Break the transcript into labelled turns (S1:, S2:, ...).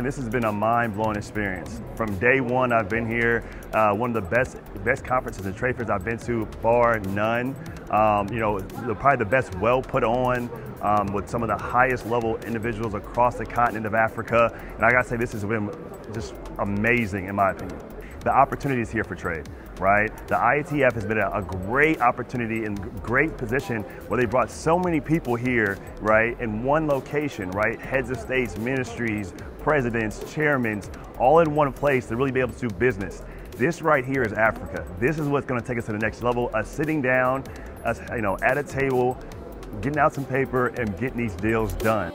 S1: And this has been a mind-blowing experience. From day one, I've been here. Uh, one of the best best conferences and trade fairs I've been to, bar none. Um, you know, probably the best well put on um, with some of the highest level individuals across the continent of Africa. And I gotta say, this has been just amazing in my opinion the opportunities here for trade, right? The IATF has been a, a, great opportunity and great position where they brought so many people here, right, in one location, right? Heads of states, ministries, presidents, chairmen, all in one place to really be able to do business. This right here is Africa. This is what's going to take us to the next level. Us sitting down, us, you know, at a table, getting out some paper and getting these deals done.